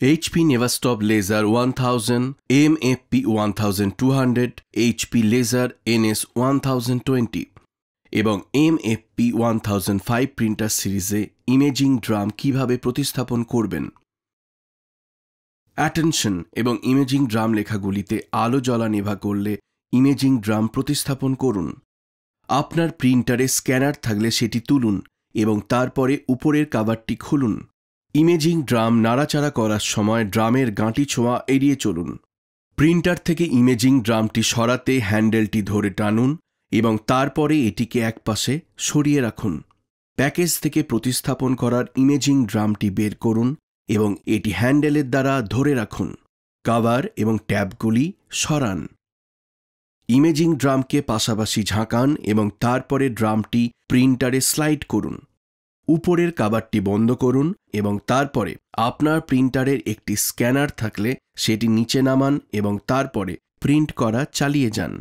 HP Neverstop Laser 1000, MFP 1200, HP Laser NS 1020 এবং MFP one thousand five printer সিরিজে imaging drum কীভাবে প্রতিস্থাপন করবেন। অ্যাটেনশন এবং ইমেজিং ড্রাম লেখাগুলিতে আলো জ্বলা নেভা করলে ইমেজিং ড্রাম প্রতিস্থাপন করুন। আপনার প্রিন্টারে স্ক্যানার থাকলে সেটি তুলুন এবং তারপরে উপরের কাভারটি খুলুন। ইমেজিং ড্রাম নাড়াচাড়া করার সময় ড্রামের গাঁটি ছোঁয়া এড়িয়ে চলুন। প্রিন্টার থেকে ইমেজিং ড্রামটি সরাতে হ্যান্ডেলটি ধরে টানুন এবং তারপরে এটিকে একপাশে সরিয়ে রাখুন। প্যাকেজ থেকে প্রতিস্থাপন করার ইমেজিং ড্রামটি বের করুন এবং এটি হ্যান্ডেলের দ্বারা ধরে রাখুন। কাভার এবং ট্যাবগুলি সরান। ইমেজিং ড্রামকে পাশাপাশি ঝাঁকান এবং তারপরে ড্রামটি প্রিন্টারে স্লাইড করুন। উপরের কাবারটি বন্ধ করুন এবং তারপরে আপনার প্রিন্টারের একটি স্ক্যানার থাকলে সেটি নিচে নামান এবং তারপরে প্রিন্ট করা চালিয়ে যান।